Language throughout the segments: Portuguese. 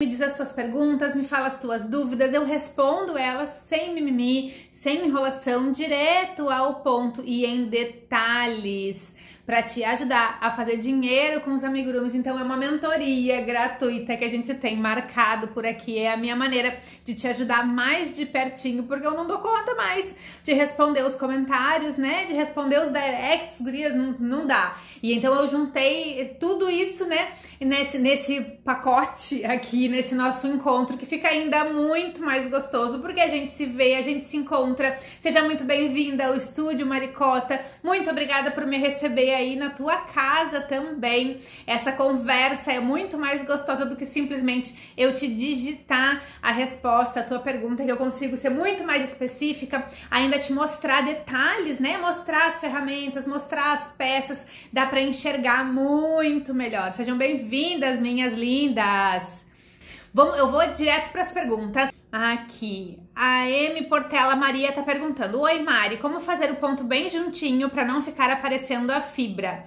Me diz as tuas perguntas, me fala as tuas dúvidas, eu respondo elas sem mimimi, sem enrolação, direto ao ponto e em detalhes para te ajudar a fazer dinheiro com os amigurumis. Então é uma mentoria gratuita que a gente tem marcado por aqui. É a minha maneira de te ajudar mais de pertinho, porque eu não dou conta mais de responder os comentários, né? De responder os directs, gurias, não, não dá. E então eu juntei tudo isso, né? Nesse, nesse pacote aqui, nesse nosso encontro, que fica ainda muito mais gostoso, porque a gente se vê, a gente se encontra. Seja muito bem-vinda ao estúdio Maricota. Muito obrigada por me receber aí na tua casa também. Essa conversa é muito mais gostosa do que simplesmente eu te digitar a resposta à tua pergunta, que eu consigo ser muito mais específica, ainda te mostrar detalhes, né? Mostrar as ferramentas, mostrar as peças, dá para enxergar muito melhor. Sejam bem-vindas, minhas lindas. Vamos, eu vou direto para as perguntas. Aqui, a M Portela Maria tá perguntando: Oi, Mari, como fazer o ponto bem juntinho para não ficar aparecendo a fibra?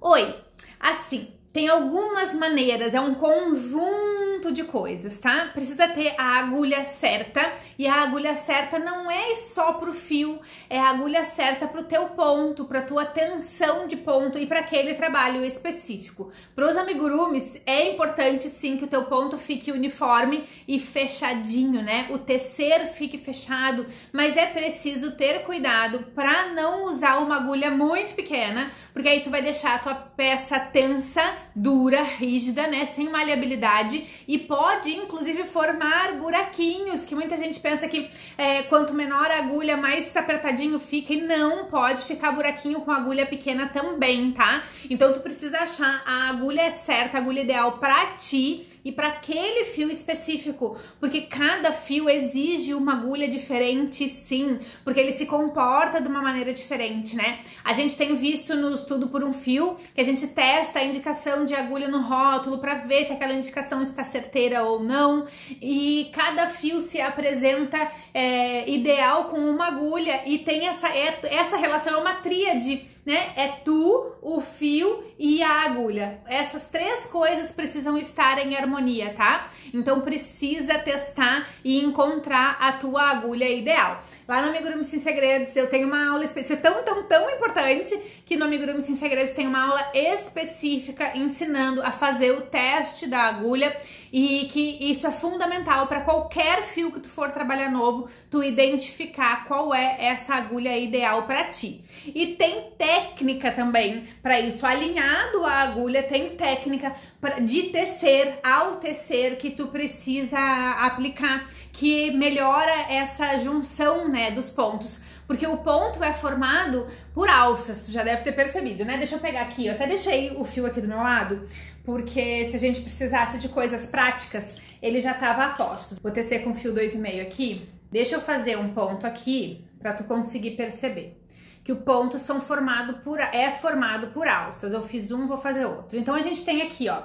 Oi, assim, tem algumas maneiras, é um conjunto de coisas, tá? Precisa ter a agulha certa e a agulha certa não é só pro fio, é a agulha certa pro teu ponto, pra tua tensão de ponto e para aquele trabalho específico. Para os amigurumis é importante sim que o teu ponto fique uniforme e fechadinho, né? O tecer fique fechado, mas é preciso ter cuidado para não usar uma agulha muito pequena, porque aí tu vai deixar a tua peça tensa, dura, rígida, né, sem maleabilidade e pode inclusive formar buraquinhos que muita gente pensa que é, quanto menor a agulha, mais apertadinho fica. E não pode ficar buraquinho com agulha pequena também, tá? Então tu precisa achar a agulha certa, a agulha ideal para ti e para aquele fio específico, porque cada fio exige uma agulha diferente, sim, porque ele se comporta de uma maneira diferente, né? A gente tem visto no estudo por um fio que a gente testa a indicação de agulha no rótulo para ver se aquela indicação está certeira ou não, e cada fio se apresenta é, ideal com uma agulha e tem essa, é, essa relação, é uma tríade né? É tu, o fio e a agulha. Essas três coisas precisam estar em harmonia, tá? Então precisa testar e encontrar a tua agulha ideal. Lá no Amigurumi Sem Segredos eu tenho uma aula específica tão, tão, tão importante que no Amigurumi Sem Segredos tem uma aula específica ensinando a fazer o teste da agulha e que isso é fundamental para qualquer fio que tu for trabalhar novo, tu identificar qual é essa agulha ideal para ti. E tem técnica também para isso, alinhado à agulha, tem técnica de tecer, ao tecer que tu precisa aplicar que melhora essa junção, né, dos pontos. Porque o ponto é formado por alças, tu já deve ter percebido, né? Deixa eu pegar aqui, eu até deixei o fio aqui do meu lado, porque se a gente precisasse de coisas práticas, ele já tava a postos. Vou tecer com fio 2,5 aqui. Deixa eu fazer um ponto aqui para tu conseguir perceber que o ponto são formado por é formado por alças. Eu fiz um, vou fazer outro. Então a gente tem aqui, ó,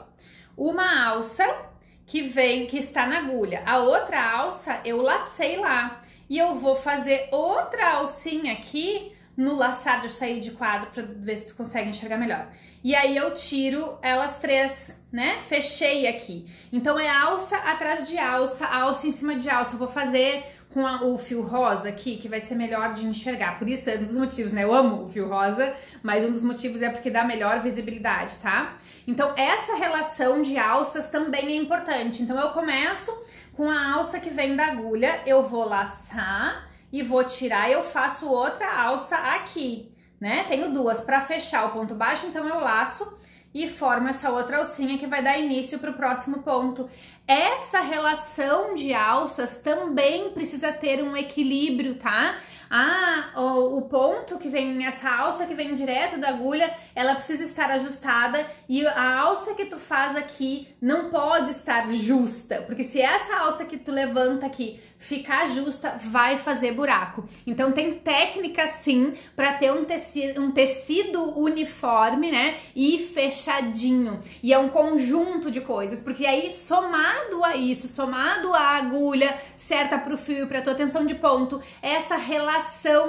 uma alça que vem, que está na agulha. A outra alça eu lacei lá. E eu vou fazer outra alcinha aqui no laçar de sair de quadro para ver se tu consegue enxergar melhor. E aí eu tiro elas três, né? Fechei aqui. Então é alça atrás de alça, alça em cima de alça. Eu vou fazer com a, o fio rosa aqui, que vai ser melhor de enxergar. Por isso é um dos motivos, né? Eu amo o fio rosa, mas um dos motivos é porque dá melhor visibilidade, tá? Então, essa relação de alças também é importante. Então, eu começo com a alça que vem da agulha, eu vou laçar e vou tirar, eu faço outra alça aqui, né? Tenho duas para fechar o ponto baixo, então eu laço e formo essa outra alcinha que vai dar início para o próximo ponto. Essa relação de alças também precisa ter um equilíbrio, tá? Ah, o, o, ponto que vem, essa alça que vem direto da agulha, ela precisa estar ajustada e a alça que tu faz aqui não pode estar justa, porque se essa alça que tu levanta aqui ficar justa, vai fazer buraco. Então tem técnica sim para ter um tecido, um tecido uniforme, né? E fechadinho. E é um conjunto de coisas, porque aí somado a isso, somado à agulha certa para o fio, para tua tensão de ponto, essa relação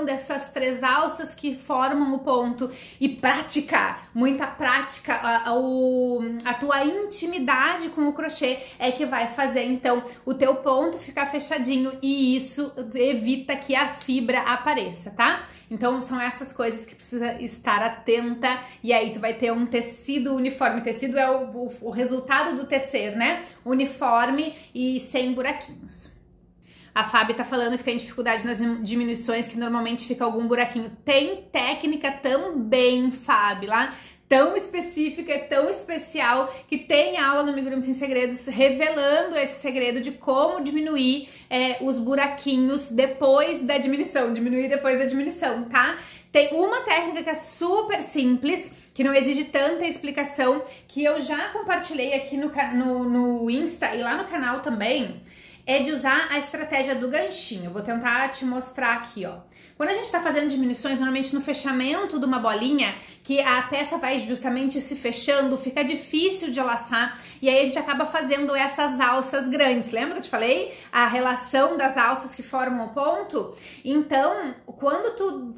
dessas três alças que formam o ponto e prática, muita prática, a, a, a tua intimidade com o crochê é que vai fazer então o teu ponto ficar fechadinho e isso evita que a fibra apareça, tá? Então são essas coisas que precisa estar atenta e aí tu vai ter um tecido uniforme. Tecido é o, o, o resultado do tecer, né? Uniforme e sem buraquinhos. A Fábio tá falando que tem dificuldade nas diminuições, que normalmente fica algum buraquinho. Tem técnica também, Fábio, lá tão específica, tão especial, que tem aula no Amigurumi Sem Segredos revelando esse segredo de como diminuir é, os buraquinhos depois da diminuição, diminuir depois da diminuição, tá? Tem uma técnica que é super simples, que não exige tanta explicação, que eu já compartilhei aqui no, no, no Insta e lá no canal também, é de usar a estratégia do ganchinho. vou tentar te mostrar aqui, ó. Quando a gente está fazendo diminuições, normalmente no fechamento de uma bolinha, que a peça vai justamente se fechando, fica difícil de laçar e aí a gente acaba fazendo essas alças grandes. Lembra que eu te falei? A relação das alças que formam o ponto? Então, quando tu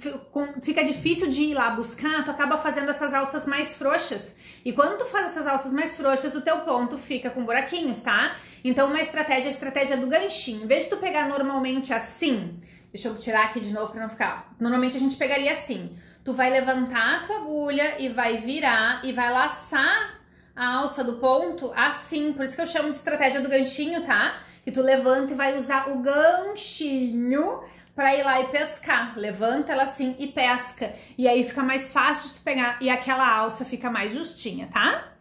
fica difícil de ir lá buscar, tu acaba fazendo essas alças mais frouxas. E quando tu faz essas alças mais frouxas, o teu ponto fica com buraquinhos, tá? Então, uma estratégia é a estratégia do ganchinho. Em vez de tu pegar normalmente assim, Deixa eu tirar aqui de novo para não ficar. Normalmente a gente pegaria assim. Tu vai levantar a tua agulha e vai virar e vai laçar a alça do ponto assim. Por isso que eu chamo de estratégia do ganchinho, tá? Que tu levanta e vai usar o ganchinho para ir lá e pescar. Levanta ela assim e pesca. E aí fica mais fácil de tu pegar e aquela alça fica mais justinha, tá?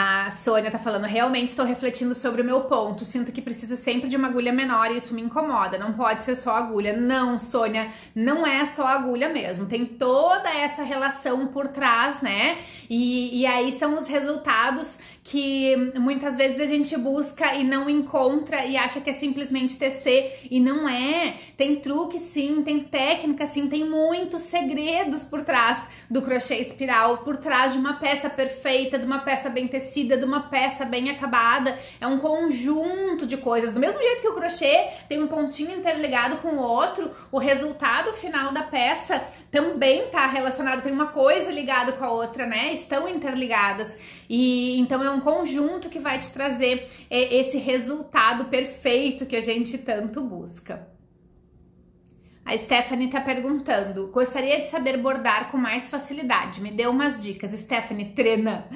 A Sônia tá falando, realmente estou refletindo sobre o meu ponto. Sinto que preciso sempre de uma agulha menor e isso me incomoda. Não pode ser só agulha. Não, Sônia, não é só agulha mesmo. Tem toda essa relação por trás, né? E, e aí são os resultados que muitas vezes a gente busca e não encontra e acha que é simplesmente tecer e não é. Tem truque sim, tem técnica sim, tem muitos segredos por trás do crochê espiral, por trás de uma peça perfeita, de uma peça bem tecida, de uma peça bem acabada. É um conjunto de coisas. Do mesmo jeito que o crochê tem um pontinho interligado com o outro, o resultado final da peça também está relacionado, tem uma coisa ligada com a outra, né? Estão interligadas. E então é um conjunto que vai te trazer é, esse resultado perfeito que a gente tanto busca. A Stephanie tá perguntando: gostaria de saber bordar com mais facilidade. Me dê umas dicas. Stephanie, treina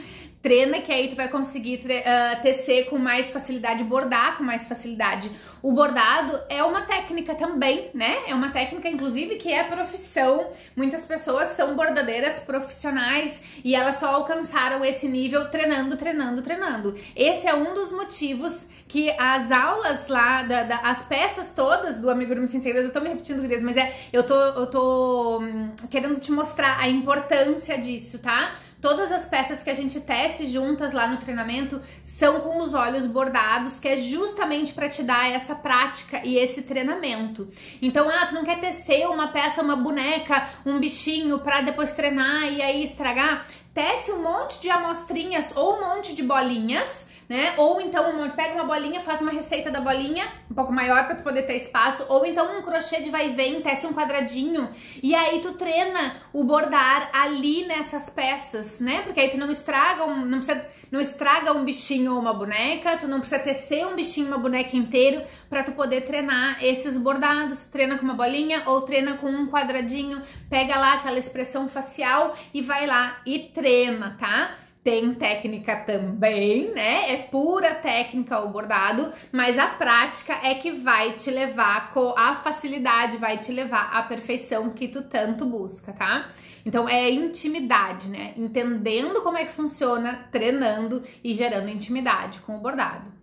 treina que aí tu vai conseguir uh, tecer com mais facilidade, bordar com mais facilidade. O bordado é uma técnica também, né? É uma técnica, inclusive, que é profissão. Muitas pessoas são bordadeiras profissionais e elas só alcançaram esse nível treinando, treinando, treinando. Esse é um dos motivos que as aulas lá, da, da, as peças todas do Amigurumi Sem Segredos, eu tô me repetindo, Gurias, mas é, eu tô, eu tô hum, querendo te mostrar a importância disso, tá? Todas as peças que a gente tece juntas lá no treinamento são com os olhos bordados, que é justamente para te dar essa prática e esse treinamento. Então, ah, tu não quer tecer uma peça, uma boneca, um bichinho para depois treinar e aí estragar? Tece um monte de amostrinhas ou um monte de bolinhas né? Ou então pega uma bolinha, faz uma receita da bolinha, um pouco maior para tu poder ter espaço, ou então um crochê de vai e vem, tece um quadradinho e aí tu treina o bordar ali nessas peças, né? Porque aí tu não estraga um, não precisa, não estraga um bichinho ou uma boneca, tu não precisa tecer um bichinho, uma boneca inteiro para tu poder treinar esses bordados. Treina com uma bolinha ou treina com um quadradinho, pega lá aquela expressão facial e vai lá e treina, tá? Tem técnica também, né? É pura técnica o bordado, mas a prática é que vai te levar, a facilidade vai te levar à perfeição que tu tanto busca, tá? Então é intimidade, né? Entendendo como é que funciona, treinando e gerando intimidade com o bordado.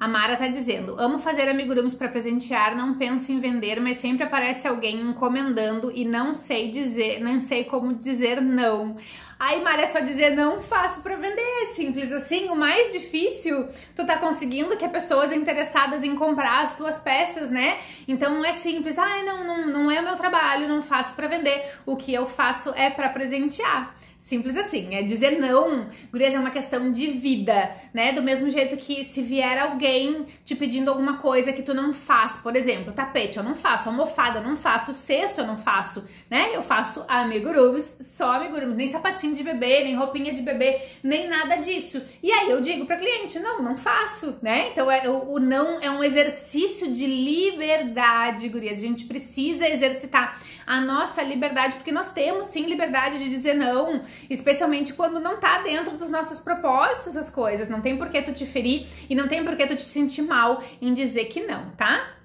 A Mara tá dizendo: amo fazer amigurumis para presentear, não penso em vender, mas sempre aparece alguém encomendando e não sei dizer, não sei como dizer não. Aí, Mara, é só dizer não faço para vender, é simples assim. O mais difícil, tu tá conseguindo que pessoas interessadas em comprar as tuas peças, né? Então é simples. Ai, não, não, não é o meu trabalho, não faço para vender. O que eu faço é para presentear. Simples assim, é dizer não, gurias, é uma questão de vida, né? Do mesmo jeito que se vier alguém te pedindo alguma coisa que tu não faz, por exemplo, tapete eu não faço, almofada eu não faço, cesto eu não faço, né? Eu faço amigurumis, só amigurumis, nem sapatinho de bebê, nem roupinha de bebê, nem nada disso. E aí eu digo para cliente, não, não faço, né? Então é, o, o não é um exercício de liberdade, gurias. A gente precisa exercitar a nossa liberdade, porque nós temos sim liberdade de dizer não, especialmente quando não tá dentro dos nossos propósitos as coisas. Não tem por que tu te ferir e não tem por que tu te sentir mal em dizer que não, tá?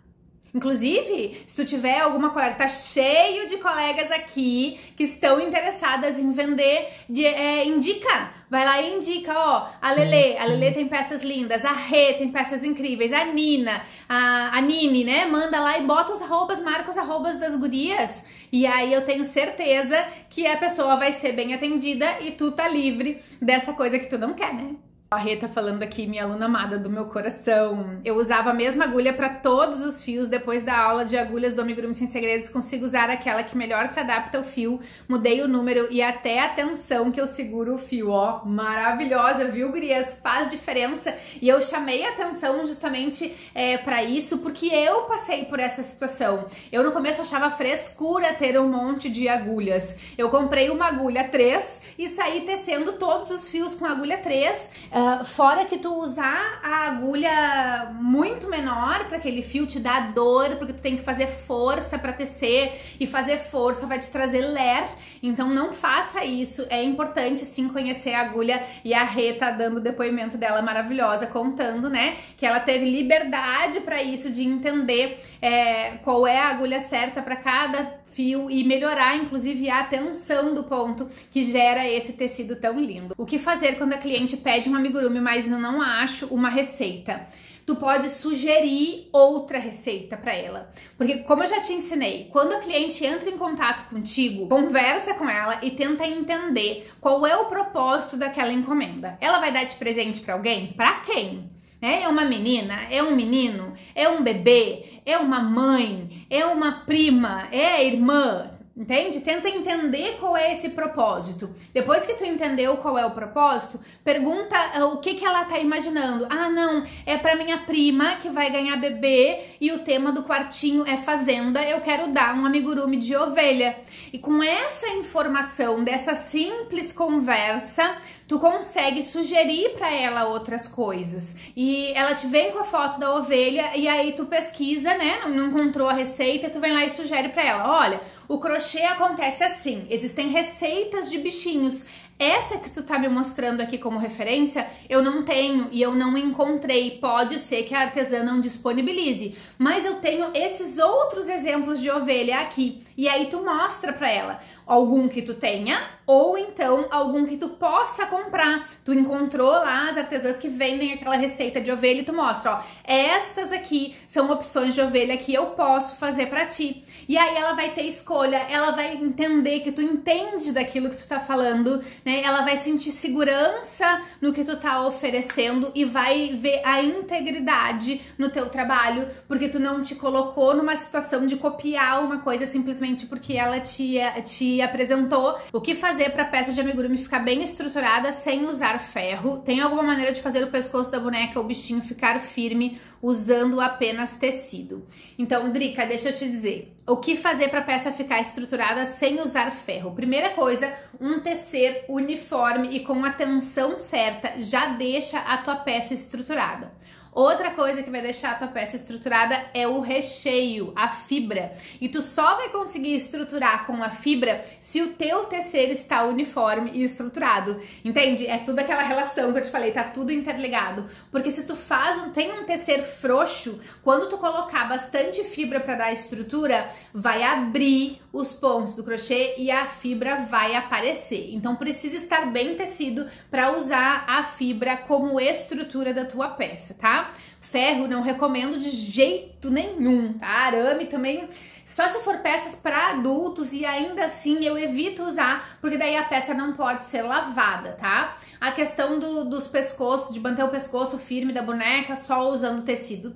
Inclusive, se tu tiver alguma colega, tá cheio de colegas aqui que estão interessadas em vender, de, é, indica. Vai lá e indica, ó, a Lele, a Lele tem peças lindas, a Rê tem peças incríveis, a Nina, a, a Nini, né? Manda lá e bota os arrobas, marca os arrobas das gurias. E aí eu tenho certeza que a pessoa vai ser bem atendida e tu tá livre dessa coisa que tu não quer, né? A Reta falando aqui, minha aluna amada do meu coração. Eu usava a mesma agulha para todos os fios. Depois da aula de agulhas do Amigurumi Sem Segredos, consigo usar aquela que melhor se adapta ao fio. Mudei o número e até a tensão que eu seguro o fio. Ó, maravilhosa, viu, Gurias? Faz diferença. E eu chamei a atenção justamente é, para isso, porque eu passei por essa situação. Eu no começo achava frescura ter um monte de agulhas. Eu comprei uma agulha 3 e saí tecendo todos os fios com agulha 3. Uh, fora que tu usar a agulha muito menor para aquele fio te dá dor, porque tu tem que fazer força para tecer e fazer força vai te trazer ler. Então não faça isso. É importante sim conhecer a agulha e a Rê tá dando o depoimento dela maravilhosa, contando, né, que ela teve liberdade para isso, de entender é, qual é a agulha certa para cada fio e melhorar, inclusive, a tensão do ponto que gera esse tecido tão lindo. O que fazer quando a cliente pede um amigurumi, mas eu não acho uma receita? tu pode sugerir outra receita para ela. Porque, como eu já te ensinei, quando a cliente entra em contato contigo, conversa com ela e tenta entender qual é o propósito daquela encomenda. Ela vai dar de presente para alguém? Para quem? É uma menina? É um menino? É um bebê? É uma mãe? É uma prima? É irmã? Entende? Tenta entender qual é esse propósito. Depois que tu entendeu qual é o propósito, pergunta ah, o que que ela tá imaginando. Ah, não, é para minha prima que vai ganhar bebê e o tema do quartinho é fazenda. Eu quero dar um amigurumi de ovelha. E com essa informação dessa simples conversa, tu consegue sugerir para ela outras coisas. E ela te vem com a foto da ovelha e aí tu pesquisa, né? Não encontrou a receita, tu vem lá e sugere para ela, olha, o crochê acontece assim: existem receitas de bichinhos. Essa que tu tá me mostrando aqui como referência, eu não tenho e eu não encontrei. Pode ser que a artesã não disponibilize, mas eu tenho esses outros exemplos de ovelha aqui. E aí tu mostra para ela algum que tu tenha ou então algum que tu possa comprar. Tu encontrou lá as artesãs que vendem aquela receita de ovelha e tu mostra, ó, estas aqui são opções de ovelha que eu posso fazer para ti. E aí ela vai ter escolha, ela vai entender que tu entende daquilo que tu tá falando, né? Ela vai sentir segurança no que tu tá oferecendo e vai ver a integridade no teu trabalho, porque tu não te colocou numa situação de copiar uma coisa simplesmente porque ela te, te apresentou. O que fazer para peça de amigurumi ficar bem estruturada sem usar ferro? Tem alguma maneira de fazer o pescoço da boneca ou bichinho ficar firme usando apenas tecido? Então, Drica, deixa eu te dizer. O que fazer para a peça ficar estruturada sem usar ferro? Primeira coisa, um tecer uniforme e com a tensão certa já deixa a tua peça estruturada. Outra coisa que vai deixar a tua peça estruturada é o recheio, a fibra. E tu só vai conseguir estruturar com a fibra se o teu tecer está uniforme e estruturado. Entende? É tudo aquela relação que eu te falei, tá tudo interligado. Porque se tu faz um, tem um tecer frouxo, quando tu colocar bastante fibra para dar estrutura, vai abrir os pontos do crochê e a fibra vai aparecer. Então precisa estar bem tecido para usar a fibra como estrutura da tua peça, tá? Ferro não recomendo de jeito nenhum, tá? Arame também, só se for peças para adultos e ainda assim eu evito usar, porque daí a peça não pode ser lavada, tá? A questão do, dos pescoços, de manter o pescoço firme da boneca só usando tecido.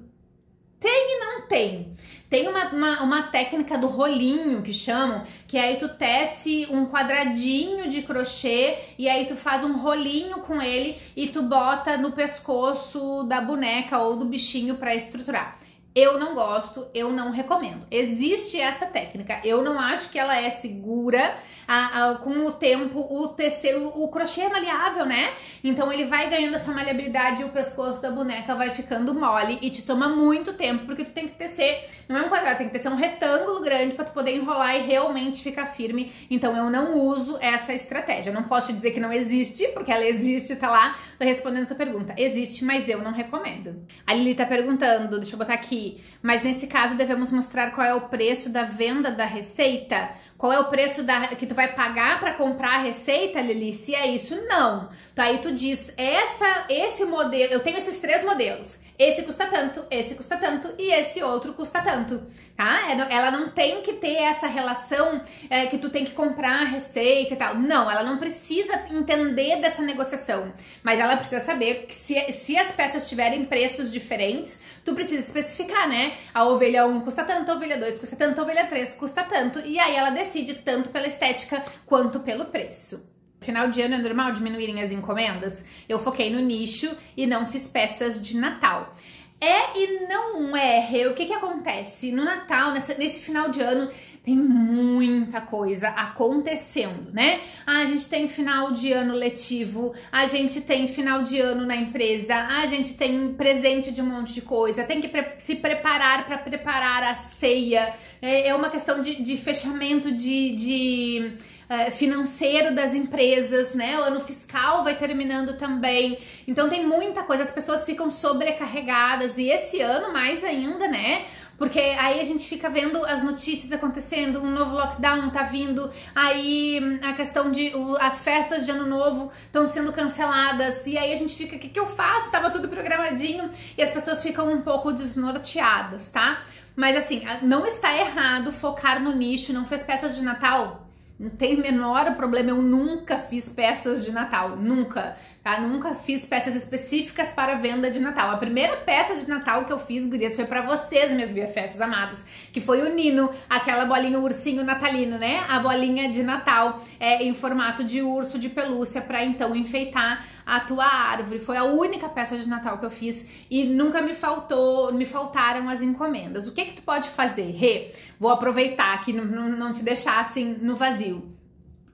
Tem e não tem. Tem uma, uma, uma, técnica do rolinho que chamam, que aí tu tece um quadradinho de crochê e aí tu faz um rolinho com ele e tu bota no pescoço da boneca ou do bichinho para estruturar. Eu não gosto, eu não recomendo. Existe essa técnica, eu não acho que ela é segura. A, a, com o tempo, o tecido, o crochê é maleável, né? Então ele vai ganhando essa maleabilidade e o pescoço da boneca vai ficando mole e te toma muito tempo, porque tu tem que tecer, não é um quadrado, tem que tecer um retângulo grande para tu poder enrolar e realmente ficar firme. Então eu não uso essa estratégia. Não posso dizer que não existe, porque ela existe, tá lá. Tô respondendo a tua pergunta. Existe, mas eu não recomendo. A Lili tá perguntando, deixa eu botar aqui mas nesse caso devemos mostrar qual é o preço da venda da receita? Qual é o preço da, que tu vai pagar para comprar a receita, Lili? Se é isso, não. Então aí tu diz, essa, esse modelo, eu tenho esses três modelos. Esse custa tanto, esse custa tanto e esse outro custa tanto, tá? É ela não tem que ter essa relação é, que tu tem que comprar receita e tal. Não, ela não precisa entender dessa negociação, mas ela precisa saber que se, se as peças tiverem preços diferentes, tu precisa especificar, né? A ovelha 1 custa tanto, a ovelha 2 custa tanto, a ovelha 3 custa tanto, e aí ela decide tanto pela estética quanto pelo preço. Final de ano é normal diminuírem as encomendas? Eu foquei no nicho e não fiz peças de Natal. É e não é. O que que acontece? No Natal, nessa, nesse final de ano, tem muita coisa acontecendo, né? a gente tem final de ano letivo, a gente tem final de ano na empresa, a gente tem presente de um monte de coisa, tem que pre se preparar para preparar a ceia. É, é uma questão de, de fechamento de, de é, financeiro das empresas, né? O ano fiscal vai terminando também. Então tem muita coisa, as pessoas ficam sobrecarregadas e esse ano mais ainda, né? Porque aí a gente fica vendo as notícias acontecendo, um novo lockdown tá vindo, aí a questão de o, as festas de ano novo estão sendo canceladas, e aí a gente fica, o que, que eu faço? Tava tudo programadinho, e as pessoas ficam um pouco desnorteadas, tá? Mas assim, não está errado focar no nicho, não fez peças de Natal? Não tem menor problema, eu nunca fiz peças de Natal, nunca, tá? Nunca fiz peças específicas para venda de Natal. A primeira peça de Natal que eu fiz, gurias, foi para vocês, minhas BFFs amadas, que foi o Nino, aquela bolinha ursinho natalino, né? A bolinha de Natal é, em formato de urso de pelúcia para então enfeitar a tua árvore. Foi a única peça de Natal que eu fiz e nunca me faltou, me faltaram as encomendas. O que que tu pode fazer, Rê? Vou aproveitar que não, não te deixar assim no vazio.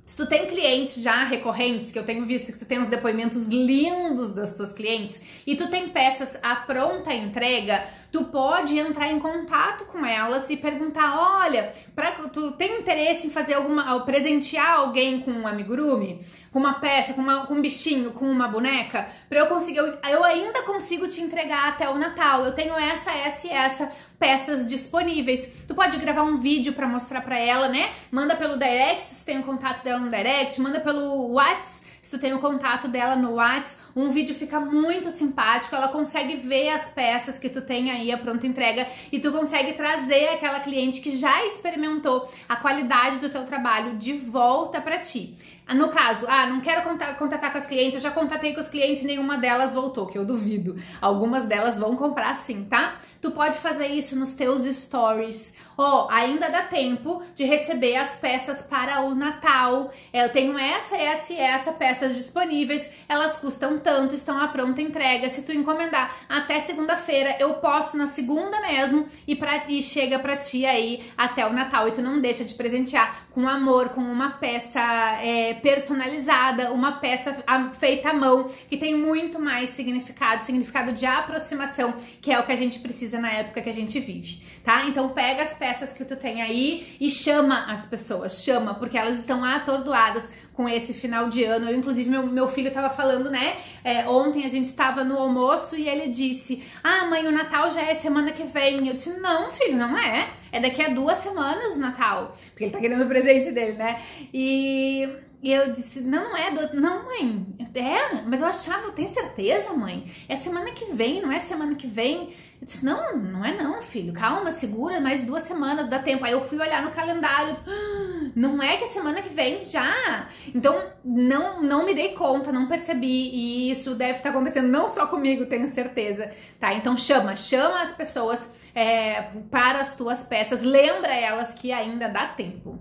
Se tu tem clientes já recorrentes, que eu tenho visto que tu tem uns depoimentos lindos das tuas clientes, e tu tem peças à pronta entrega, tu pode entrar em contato com elas e perguntar: olha, pra, tu tem interesse em fazer alguma. presentear alguém com um amigurumi? Com uma peça, com, uma, com um bichinho, com uma boneca? Pra eu conseguir. Eu, eu ainda consigo te entregar até o Natal. Eu tenho essa, essa e essa peças disponíveis. Tu pode gravar um vídeo para mostrar para ela, né? Manda pelo direct, se tem o contato dela no direct, manda pelo WhatsApp se tu tem o contato dela no WhatsApp, um vídeo fica muito simpático, ela consegue ver as peças que tu tem aí a pronta entrega e tu consegue trazer aquela cliente que já experimentou a qualidade do teu trabalho de volta para ti. No caso, ah, não quero contatar com as clientes, eu já contatei com os clientes e nenhuma delas voltou, que eu duvido. Algumas delas vão comprar sim, tá? Tu pode fazer isso nos teus stories. Ó, oh, ainda dá tempo de receber as peças para o Natal. Eu tenho essa, essa e essa peças disponíveis. Elas custam tanto, estão à pronta entrega. Se tu encomendar até segunda-feira, eu posto na segunda mesmo e, pra, e chega pra ti aí até o Natal. E tu não deixa de presentear com amor, com uma peça é, personalizada, uma peça feita à mão, que tem muito mais significado, significado de aproximação, que é o que a gente precisa na época que a gente vive, tá? Então pega as peças que tu tem aí e chama as pessoas, chama, porque elas estão atordoadas com esse final de ano. Eu, inclusive, meu, meu filho estava falando, né? É, ontem a gente estava no almoço e ele disse: Ah, mãe, o Natal já é semana que vem. Eu disse: Não, filho, não é. É daqui a duas semanas o Natal. Porque ele tá querendo o presente dele, né? E e eu disse, não, é, do... não, mãe, é, mas eu achava, tem certeza, mãe? É semana que vem, não é semana que vem? Eu disse, não, não é não, filho, calma, segura, mais duas semanas, dá tempo. Aí eu fui olhar no calendário, ah, não é que a semana que vem já. Então, não, não me dei conta, não percebi. E isso deve estar acontecendo não só comigo, tenho certeza, tá? Então, chama, chama as pessoas é, para as tuas peças, lembra elas que ainda dá tempo.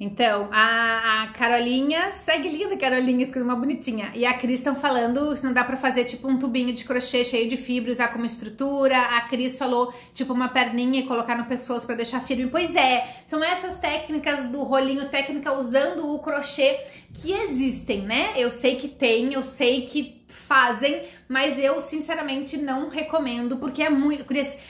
Então, a, a Carolinha, segue linda Carolinha, escolheu uma bonitinha. E a Cris estão falando se não dá pra fazer tipo um tubinho de crochê cheio de fibra, usar como estrutura. A Cris falou tipo uma perninha e colocar no pescoço para deixar firme. Pois é, são essas técnicas do rolinho técnica usando o crochê que existem, né? Eu sei que tem, eu sei que fazem, mas eu sinceramente não recomendo porque é muito,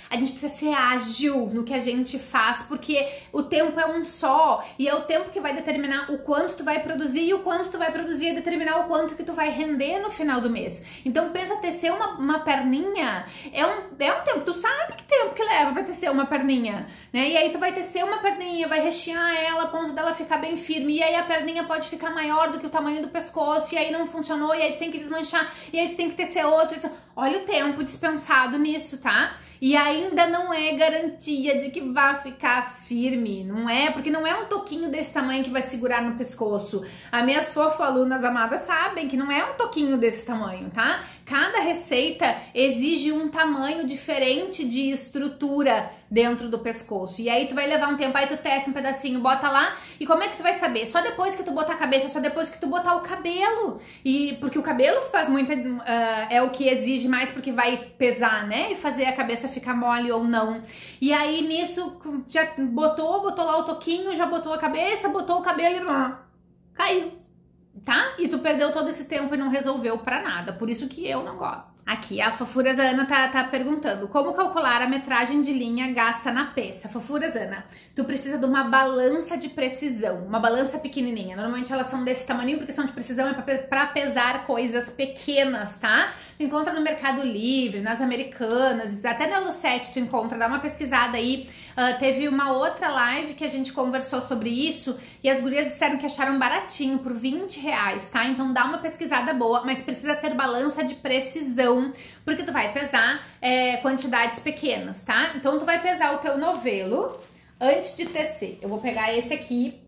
a gente precisa ser ágil no que a gente faz, porque o tempo é um só e é o tempo que vai determinar o quanto tu vai produzir e o quanto tu vai produzir é determinar o quanto que tu vai render no final do mês. Então pensa tecer uma, uma perninha é um, é um tempo, tu sabe que tempo que leva para tecer uma perninha, né? E aí tu vai tecer uma perninha, vai rechear ela a ponto dela ficar bem firme e aí a perninha pode ficar maior do que o tamanho do pescoço e aí não funcionou e aí tu tem que desmanchar e aí tem que tecer outro. Olha o tempo dispensado nisso, tá? E ainda não é garantia de que vai ficar firme, não é? Porque não é um toquinho desse tamanho que vai segurar no pescoço. As minhas fofo alunas amadas sabem que não é um toquinho desse tamanho, tá? Cada receita exige um tamanho diferente de estrutura dentro do pescoço. E aí tu vai levar um tempo, aí tu testa um pedacinho, bota lá. E como é que tu vai saber? Só depois que tu botar a cabeça, só depois que tu botar o cabelo. E porque o cabelo faz muita. Uh, é o que exige mais porque vai pesar, né? E fazer a cabeça ficar mole ou não. E aí nisso já botou, botou lá o toquinho, já botou a cabeça, botou o cabelo e caiu tá? E tu perdeu todo esse tempo e não resolveu para nada. Por isso que eu não gosto. Aqui, a Fofuras Ana tá, tá perguntando: como calcular a metragem de linha gasta na peça? Fofuras Ana, tu precisa de uma balança de precisão, uma balança pequenininha. Normalmente elas são desse tamanho porque são de precisão, é para pesar coisas pequenas, tá? Tu encontra no Mercado Livre, nas Americanas, até na Lucete tu encontra, dá uma pesquisada aí. Uh, teve uma outra live que a gente conversou sobre isso e as gurias disseram que acharam baratinho, por 20 reais, tá? Então dá uma pesquisada boa, mas precisa ser balança de precisão, porque tu vai pesar é, quantidades pequenas, tá? Então tu vai pesar o teu novelo antes de tecer. Eu vou pegar esse aqui,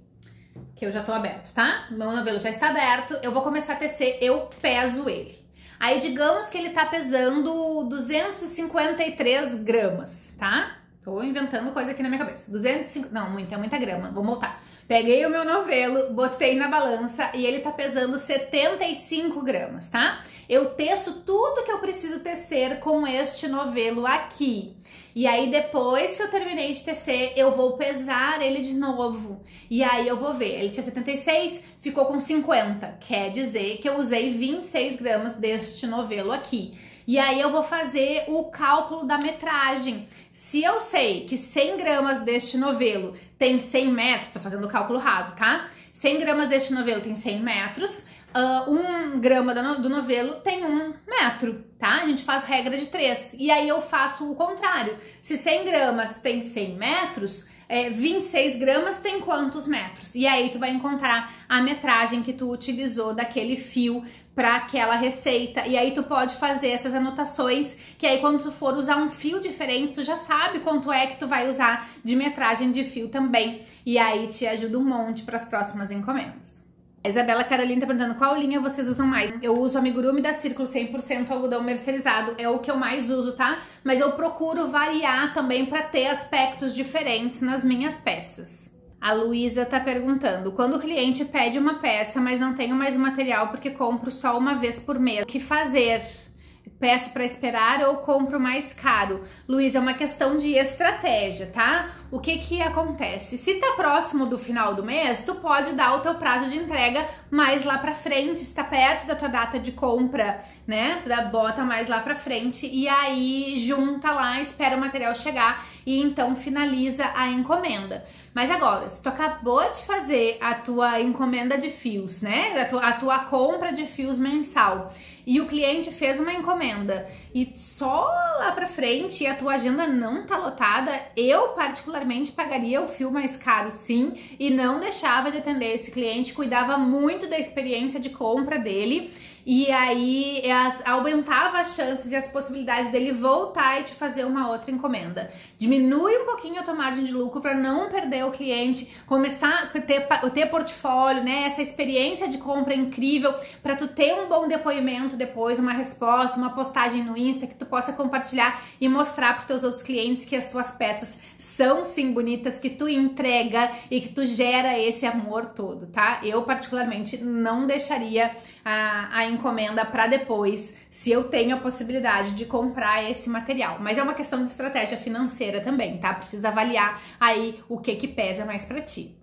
que eu já tô aberto, tá? Meu novelo já está aberto, eu vou começar a tecer, eu peso ele. Aí digamos que ele tá pesando 253 gramas, tá? Tô inventando coisa aqui na minha cabeça. 205. Não, muita, é muita grama. Vou voltar. Peguei o meu novelo, botei na balança e ele tá pesando 75 gramas, tá? Eu teço tudo que eu preciso tecer com este novelo aqui. E aí, depois que eu terminei de tecer, eu vou pesar ele de novo. E aí eu vou ver. Ele tinha 76, ficou com 50. Quer dizer que eu usei 26 gramas deste novelo aqui. E aí eu vou fazer o cálculo da metragem. Se eu sei que 100 gramas deste novelo tem 100 metros, tô fazendo o cálculo raso, tá? 100 gramas deste novelo tem 100 metros, uh, um grama do novelo tem um metro, tá? A gente faz regra de 3. E aí eu faço o contrário. Se 100 gramas tem 100 metros, é, 26 gramas tem quantos metros? E aí tu vai encontrar a metragem que tu utilizou daquele fio para aquela receita. E aí tu pode fazer essas anotações, que aí quando tu for usar um fio diferente, tu já sabe quanto é que tu vai usar de metragem de fio também. E aí te ajuda um monte para as próximas encomendas. A Isabela Carolina tá perguntando qual linha vocês usam mais. Eu uso amigurumi da Círculo 100% algodão mercerizado, é o que eu mais uso, tá? Mas eu procuro variar também para ter aspectos diferentes nas minhas peças. A Luísa tá perguntando: quando o cliente pede uma peça, mas não tenho mais o material porque compro só uma vez por mês, o que fazer? Peço para esperar ou compro mais caro? Luísa, é uma questão de estratégia, tá? O que que acontece? Se tá próximo do final do mês, tu pode dar o teu prazo de entrega mais lá para frente, está perto da tua data de compra, né? Bota mais lá para frente e aí junta lá, espera o material chegar e então finaliza a encomenda. Mas agora, se tu acabou de fazer a tua encomenda de fios, né? A tua, a tua compra de fios mensal e o cliente fez uma encomenda. E só lá pra frente a tua agenda não tá lotada, eu particularmente pagaria o fio mais caro sim e não deixava de atender esse cliente, cuidava muito da experiência de compra dele e aí as, aumentava as chances e as possibilidades dele voltar e te fazer uma outra encomenda. Diminui um pouquinho a tua margem de lucro para não perder o cliente, começar a ter, ter portfólio, né? Essa experiência de compra incrível para tu ter um bom depoimento depois, uma resposta, uma postagem no Insta que tu possa compartilhar e mostrar para teus outros clientes que as tuas peças são sim bonitas, que tu entrega e que tu gera esse amor todo, tá? Eu particularmente não deixaria a, a encomenda para depois, se eu tenho a possibilidade de comprar esse material. Mas é uma questão de estratégia financeira também, tá? Precisa avaliar aí o que que pesa mais para ti.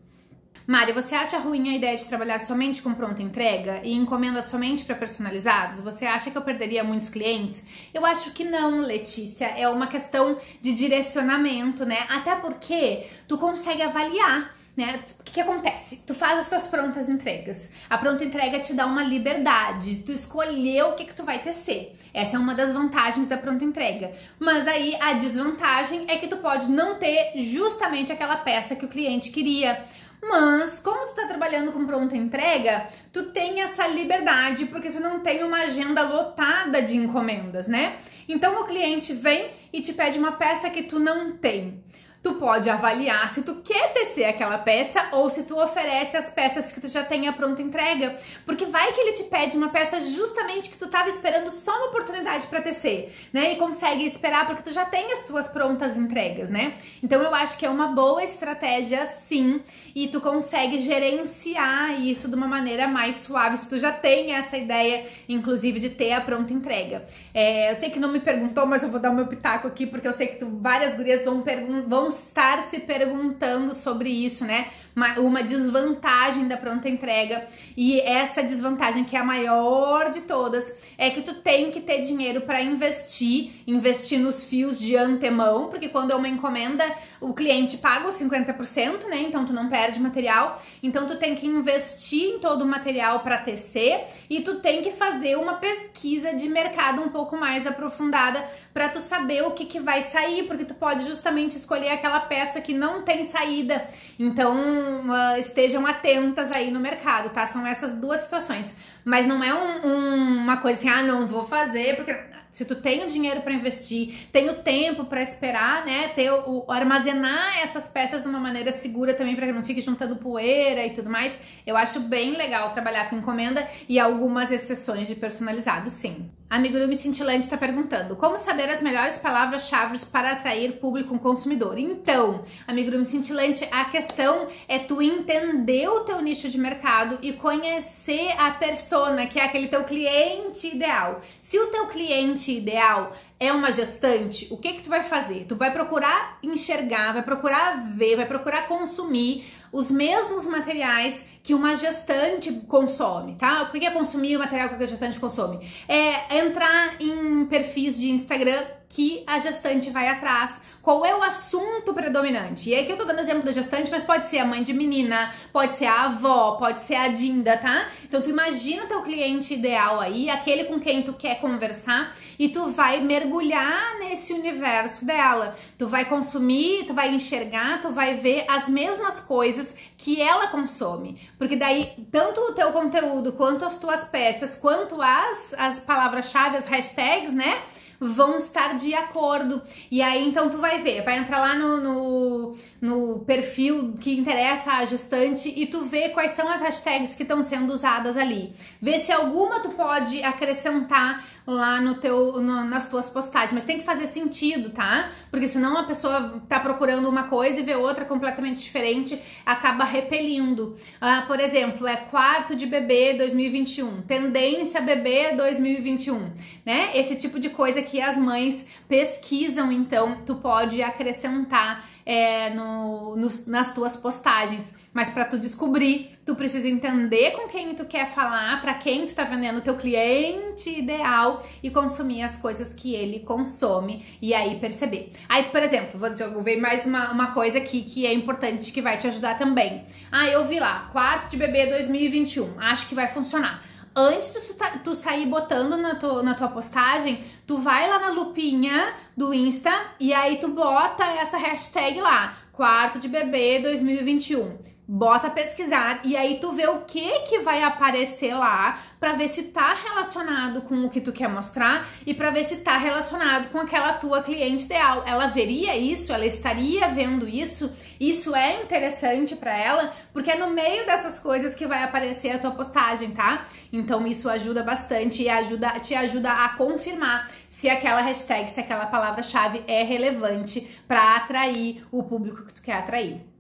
Mari, você acha ruim a ideia de trabalhar somente com pronta entrega e encomenda somente para personalizados? Você acha que eu perderia muitos clientes? Eu acho que não, Letícia. É uma questão de direcionamento, né? Até porque tu consegue avaliar né? O que, que, acontece? Tu faz as suas prontas entregas. A pronta entrega te dá uma liberdade, tu escolher o que, que tu vai tecer. Essa é uma das vantagens da pronta entrega. Mas aí a desvantagem é que tu pode não ter justamente aquela peça que o cliente queria. Mas, como tu tá trabalhando com pronta entrega, tu tem essa liberdade, porque tu não tem uma agenda lotada de encomendas, né? Então o cliente vem e te pede uma peça que tu não tem tu pode avaliar se tu quer tecer aquela peça ou se tu oferece as peças que tu já tem a pronta entrega, porque vai que ele te pede uma peça justamente que tu tava esperando só uma oportunidade para tecer, né? E consegue esperar porque tu já tem as tuas prontas entregas, né? Então eu acho que é uma boa estratégia sim, e tu consegue gerenciar isso de uma maneira mais suave se tu já tem essa ideia, inclusive de ter a pronta entrega. É, eu sei que não me perguntou, mas eu vou dar o meu pitaco aqui porque eu sei que tu, várias gurias vão vão estar se perguntando sobre isso, né? Uma, uma desvantagem da pronta entrega. E essa desvantagem, que é a maior de todas, é que tu tem que ter dinheiro para investir, investir nos fios de antemão, porque quando é uma encomenda, o cliente paga os 50%, né? Então tu não perde material. Então tu tem que investir em todo o material para tecer e tu tem que fazer uma pesquisa de mercado um pouco mais aprofundada para tu saber o que, que vai sair, porque tu pode justamente escolher aquela peça que não tem saída. Então, uh, estejam atentas aí no mercado, tá? São essas duas situações. Mas não é um, um, uma coisa assim, ah, não vou fazer, porque se tu tem o dinheiro para investir, tem o tempo para esperar, né? Ter o, o, armazenar essas peças de uma maneira segura também para que não fique juntando poeira e tudo mais. Eu acho bem legal trabalhar com encomenda e algumas exceções de personalizado, sim. Amigurumi Cintilante está perguntando: como saber as melhores palavras-chave para atrair público consumidor? Então, Amigurumi Cintilante, a questão é tu entender o teu nicho de mercado e conhecer a persona, que é aquele teu cliente ideal. Se o teu cliente ideal é uma gestante, o que que tu vai fazer? Tu vai procurar enxergar, vai procurar ver, vai procurar consumir os mesmos materiais que uma gestante consome, tá? O que é consumir o material que a gestante consome? É entrar em perfis de Instagram que a gestante vai atrás. Qual é o assunto predominante? E aí que eu tô dando exemplo da gestante, mas pode ser a mãe de menina, pode ser a avó, pode ser a dinda, tá? Então tu imagina o teu cliente ideal aí, aquele com quem tu quer conversar e tu vai mergulhar nesse universo dela. Tu vai consumir, tu vai enxergar, tu vai ver as mesmas coisas que ela consome. Porque daí, tanto o teu conteúdo, quanto as tuas peças, quanto as, as palavras-chave, as hashtags, né? Vão estar de acordo. E aí, então, tu vai ver, vai entrar lá no, no, no perfil que interessa a gestante e tu vê quais são as hashtags que estão sendo usadas ali. Vê se alguma tu pode acrescentar lá no teu, no, nas tuas postagens, mas tem que fazer sentido, tá? Porque senão a pessoa tá procurando uma coisa e vê outra completamente diferente, acaba repelindo. Ah, por exemplo, é quarto de bebê 2021, tendência bebê 2021, né? Esse tipo de coisa que as mães pesquisam, então tu pode acrescentar é, no, nas tuas postagens. Mas para tu descobrir, tu precisa entender com quem tu quer falar, para quem tu tá vendendo teu cliente ideal e consumir as coisas que ele consome e aí perceber. Aí, por exemplo, vou ver mais uma, uma coisa aqui que é importante que vai te ajudar também. Ah, eu vi lá, quarto de bebê 2021, acho que vai funcionar antes de tu, sair botando na, tu, na tua postagem, tu vai lá na lupinha do Insta e aí tu bota essa hashtag lá, quarto de bebê 2021. Bota pesquisar e aí tu vê o que que vai aparecer lá para ver se tá relacionado com o que tu quer mostrar e para ver se tá relacionado com aquela tua cliente ideal. Ela veria isso, ela estaria vendo isso, isso é interessante para ela, porque é no meio dessas coisas que vai aparecer a tua postagem, tá? Então isso ajuda bastante e ajuda te ajuda a confirmar se aquela hashtag, se aquela palavra-chave é relevante para atrair o público que tu quer atrair.